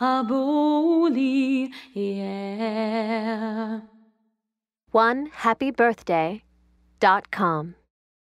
bully, yeah. One happy birthday dot com.